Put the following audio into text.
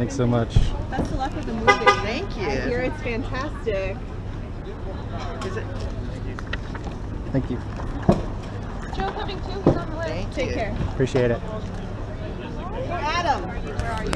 Thanks so much. Best of luck with the movie. Thank you. I hear it's fantastic. Is it? Thank you. Joe coming too? He's on the list. Thank Take you. care. Appreciate it. Adam. where are you?